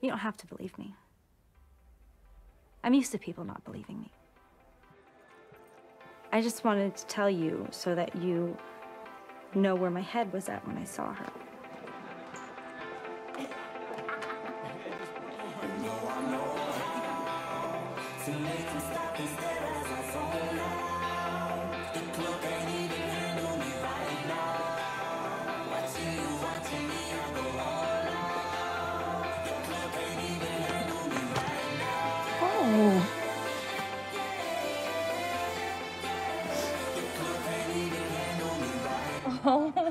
You don't have to believe me. I'm used to people not believing me. I just wanted to tell you so that you know where my head was at when I saw her. Watching you, watching me, I go on. 红 红